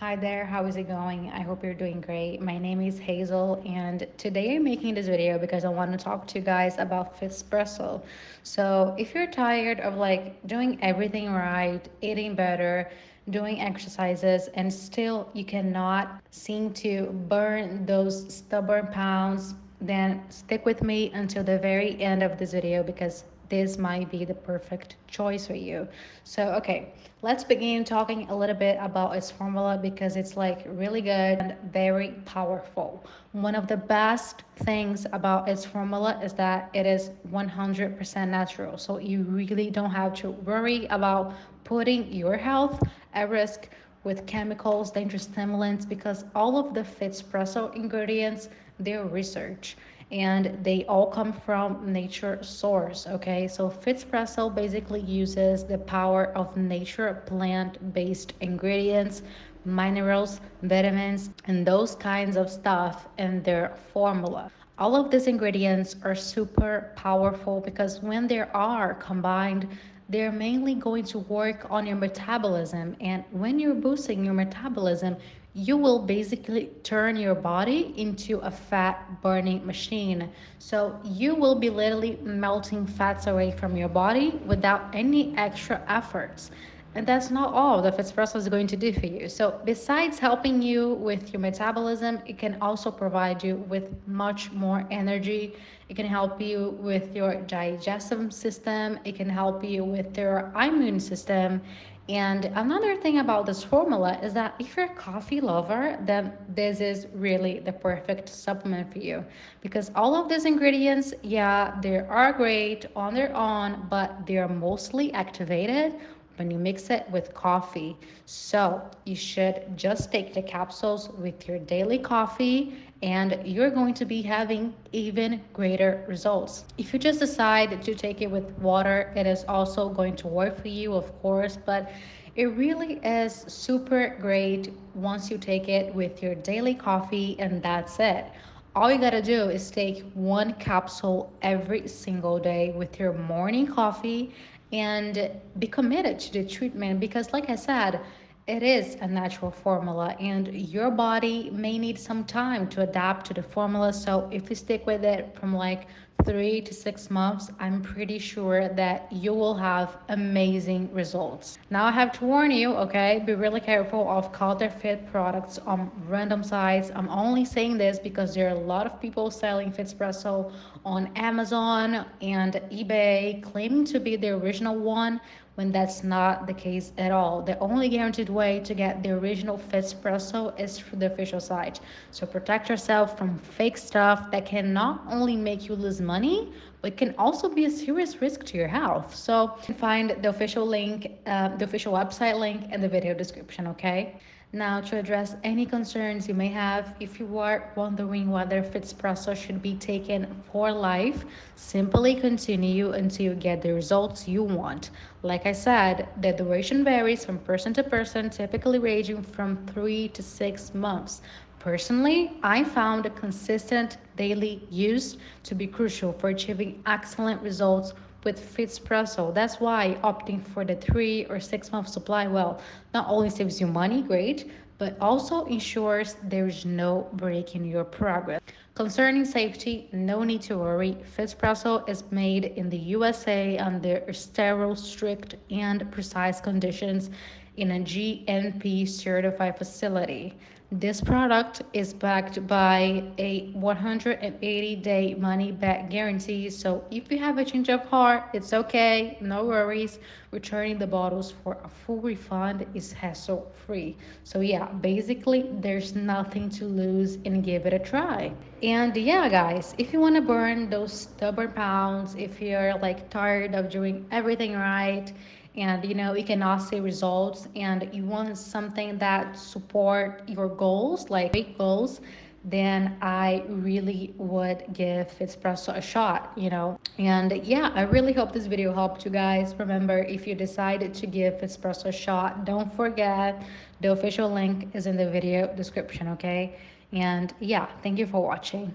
Hi there, how is it going? I hope you're doing great. My name is Hazel, and today I'm making this video because I want to talk to you guys about Fitspresso. So, if you're tired of like doing everything right, eating better, doing exercises, and still you cannot seem to burn those stubborn pounds, then stick with me until the very end of this video because this might be the perfect choice for you. So, okay, let's begin talking a little bit about its formula because it's like really good and very powerful. One of the best things about its formula is that it is 100% natural. So, you really don't have to worry about putting your health at risk with chemicals, dangerous stimulants, because all of the Fitspresso ingredients, they're research and they all come from nature source okay so Fitspresso basically uses the power of nature plant-based ingredients minerals vitamins and those kinds of stuff in their formula all of these ingredients are super powerful because when they are combined they're mainly going to work on your metabolism. And when you're boosting your metabolism, you will basically turn your body into a fat burning machine. So you will be literally melting fats away from your body without any extra efforts. And that's not all that Fitspresso is going to do for you. So, besides helping you with your metabolism, it can also provide you with much more energy. It can help you with your digestive system. It can help you with your immune system. And another thing about this formula is that if you're a coffee lover, then this is really the perfect supplement for you because all of these ingredients, yeah, they are great on their own, but they're mostly activated when you mix it with coffee. So you should just take the capsules with your daily coffee and you're going to be having even greater results. If you just decide to take it with water, it is also going to work for you, of course, but it really is super great once you take it with your daily coffee and that's it all you gotta do is take one capsule every single day with your morning coffee and be committed to the treatment because like i said it is a natural formula and your body may need some time to adapt to the formula. So if you stick with it from like three to six months i'm pretty sure that you will have amazing results. Now i have to warn you okay? Be really careful of counterfeit products on random sites. I'm only saying this because there are a lot of people selling fitspresso on amazon and ebay claiming to be the original one when that's not the case at all. The only guaranteed way to get the original Fitspresso is through the official site. So protect yourself from fake stuff that can not only make you lose money, but can also be a serious risk to your health. So find the official link, uh, the official website link in the video description, okay? Now, to address any concerns you may have, if you are wondering whether Fitspresso should be taken for life, simply continue until you get the results you want. Like I said, the duration varies from person to person, typically ranging from three to six months. Personally, I found a consistent daily use to be crucial for achieving excellent results with Fitspresso. That's why opting for the three or six month supply, well, not only saves you money, great, but also ensures there's no break in your progress. Concerning safety, no need to worry. Fitspresso is made in the USA under sterile, strict, and precise conditions in a GMP certified facility. This product is backed by a 180 day money back guarantee. So if you have a change of heart, it's okay, no worries. Returning the bottles for a full refund is hassle free. So yeah, basically there's nothing to lose and give it a try. And yeah, guys, if you want to burn those stubborn pounds, if you're like tired of doing everything right, and you know you cannot see results and you want something that support your goals like big goals then I really would give Fitspresso a shot, you know. And yeah, I really hope this video helped you guys. Remember, if you decided to give Fitspresso a shot, don't forget the official link is in the video description, okay? And yeah, thank you for watching.